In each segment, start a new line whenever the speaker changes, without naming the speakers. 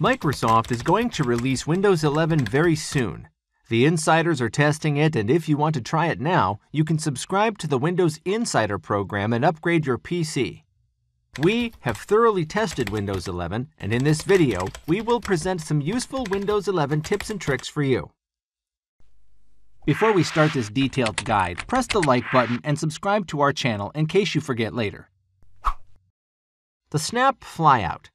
Microsoft is going to release Windows 11 very soon. The insiders are testing it, and if you want to try it now, you can subscribe to the Windows Insider program and upgrade your PC. We have thoroughly tested Windows 11, and in this video, we will present some useful Windows 11 tips and tricks for you. Before we start this detailed guide, press the like button and subscribe to our channel in case you forget later. The Snap Flyout.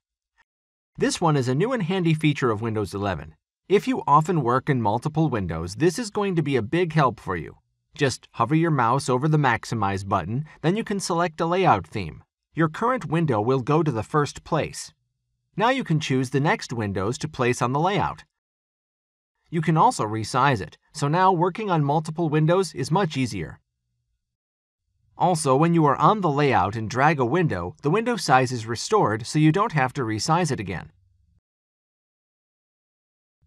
This one is a new and handy feature of Windows 11. If you often work in multiple windows, this is going to be a big help for you. Just hover your mouse over the Maximize button, then you can select a layout theme. Your current window will go to the first place. Now you can choose the next windows to place on the layout. You can also resize it, so now working on multiple windows is much easier. Also, when you are on the layout and drag a window, the window size is restored so you don't have to resize it again.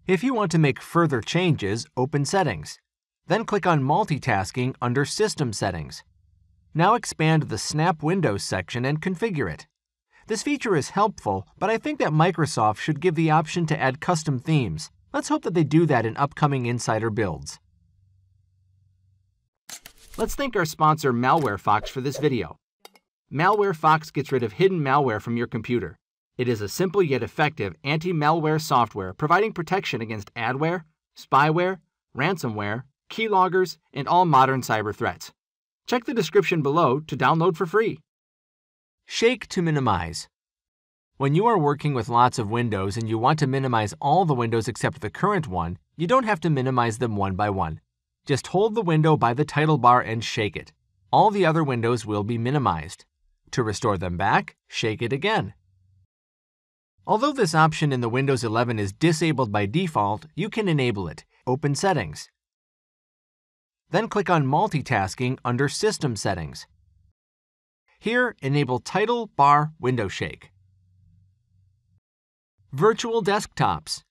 If you want to make further changes, open Settings. Then click on Multitasking under System Settings. Now expand the Snap Windows section and configure it. This feature is helpful, but I think that Microsoft should give the option to add custom themes. Let's hope that they do that in upcoming Insider builds. Let's thank our sponsor MalwareFox for this video. MalwareFox gets rid of hidden malware from your computer. It is a simple yet effective anti-malware software providing protection against adware, spyware, ransomware, keyloggers, and all modern cyber threats. Check the description below to download for free. Shake to minimize. When you are working with lots of windows and you want to minimize all the windows except the current one, you don't have to minimize them one by one. Just hold the window by the title bar and shake it. All the other windows will be minimized. To restore them back, shake it again. Although this option in the Windows 11 is disabled by default, you can enable it. Open Settings. Then click on Multitasking under System Settings. Here, enable Title Bar Window Shake. Virtual desktops.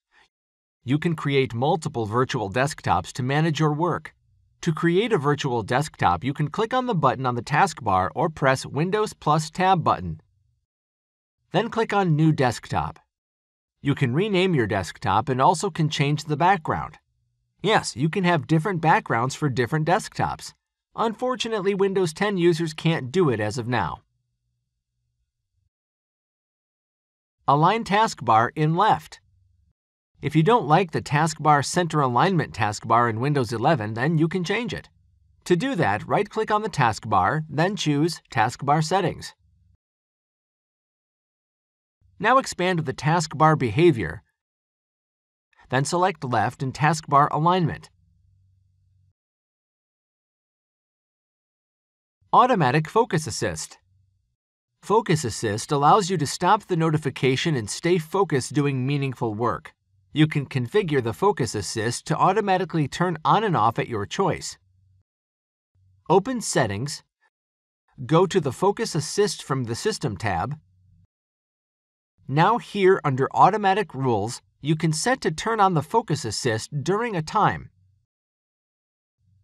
You can create multiple virtual desktops to manage your work. To create a virtual desktop, you can click on the button on the taskbar or press Windows plus Tab button. Then click on New Desktop. You can rename your desktop and also can change the background. Yes, you can have different backgrounds for different desktops. Unfortunately, Windows 10 users can't do it as of now. Align taskbar in left. If you don't like the taskbar center alignment taskbar in Windows 11, then you can change it. To do that, right-click on the taskbar, then choose Taskbar Settings. Now expand the taskbar behavior, then select left in taskbar alignment. Automatic Focus Assist. Focus Assist allows you to stop the notification and stay focused doing meaningful work. You can configure the Focus Assist to automatically turn on and off at your choice. Open Settings, go to the Focus Assist from the System tab. Now here under Automatic Rules, you can set to turn on the Focus Assist during a time.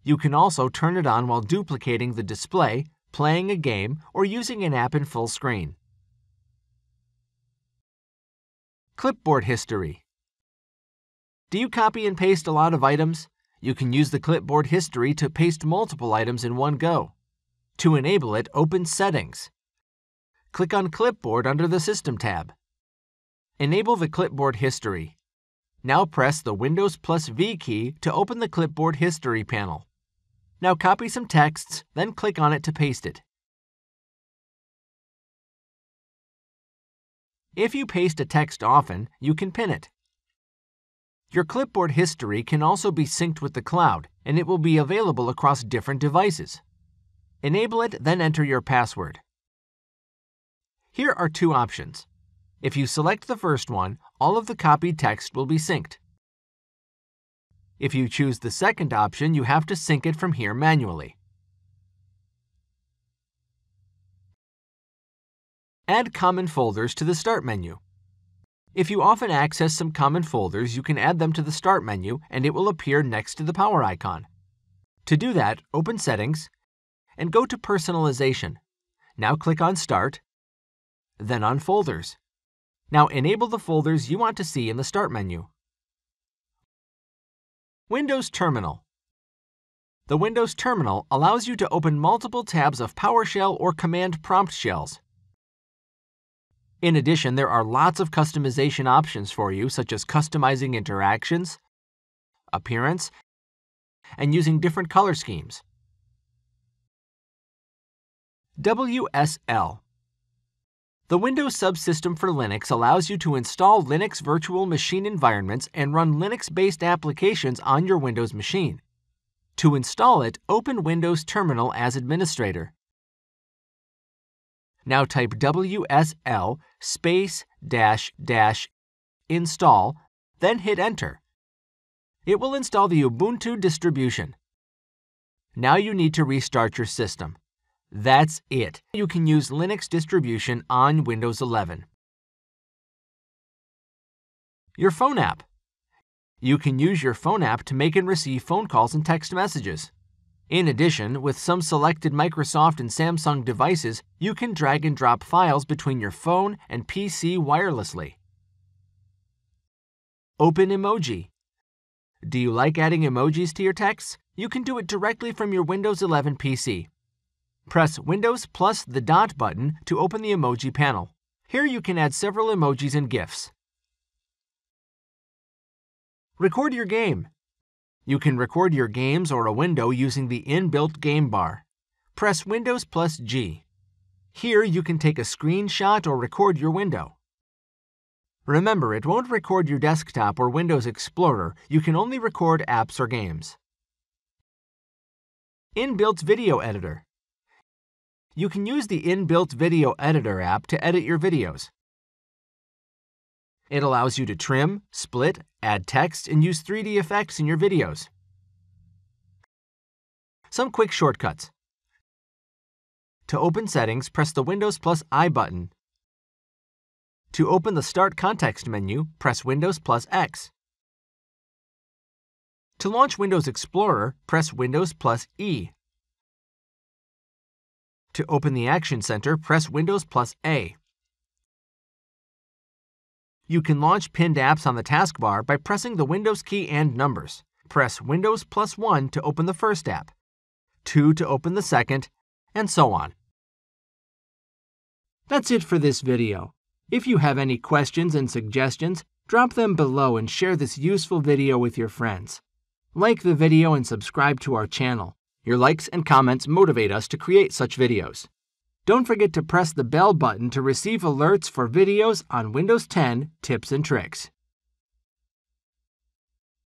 You can also turn it on while duplicating the display playing a game, or using an app in full screen. Clipboard History Do you copy and paste a lot of items? You can use the clipboard history to paste multiple items in one go. To enable it, open Settings. Click on Clipboard under the System tab. Enable the clipboard history. Now press the Windows plus V key to open the clipboard history panel. Now copy some texts, then click on it to paste it. If you paste a text often, you can pin it. Your clipboard history can also be synced with the cloud, and it will be available across different devices. Enable it, then enter your password. Here are two options. If you select the first one, all of the copied text will be synced. If you choose the second option, you have to sync it from here manually. Add common folders to the Start menu. If you often access some common folders, you can add them to the Start menu and it will appear next to the power icon. To do that, open Settings and go to Personalization. Now click on Start, then on Folders. Now enable the folders you want to see in the Start menu. Windows Terminal The Windows Terminal allows you to open multiple tabs of PowerShell or Command Prompt shells. In addition, there are lots of customization options for you, such as customizing interactions, appearance, and using different color schemes. WSL The Windows subsystem for Linux allows you to install Linux virtual machine environments and run Linux-based applications on your Windows machine. To install it, open Windows Terminal as administrator. Now type WSL space dash dash install, then hit enter. It will install the Ubuntu distribution. Now you need to restart your system. That's it. You can use Linux distribution on Windows 11. Your phone app. You can use your phone app to make and receive phone calls and text messages. In addition, with some selected Microsoft and Samsung devices, you can drag and drop files between your phone and PC wirelessly. Open Emoji. Do you like adding emojis to your texts? You can do it directly from your Windows 11 PC. Press Windows plus the dot button to open the emoji panel. Here you can add several emojis and GIFs. Record your game. You can record your games or a window using the inbuilt game bar. Press Windows plus G. Here you can take a screenshot or record your window. Remember, it won't record your desktop or Windows Explorer. You can only record apps or games. Inbuilt Video Editor you can use the inbuilt Video Editor app to edit your videos. It allows you to trim, split, add text, and use 3D effects in your videos. Some quick shortcuts. To open settings, press the Windows plus I button. To open the Start context menu, press Windows plus X. To launch Windows Explorer, press Windows plus E. To open the Action Center, press Windows plus A. You can launch pinned apps on the taskbar by pressing the Windows key and numbers. Press Windows plus 1 to open the first app, 2 to open the second, and so on. That's it for this video. If you have any questions and suggestions, drop them below and share this useful video with your friends. Like the video and subscribe to our channel. Your likes and comments motivate us to create such videos. Don't forget to press the bell button to receive alerts for videos on Windows 10 tips and tricks.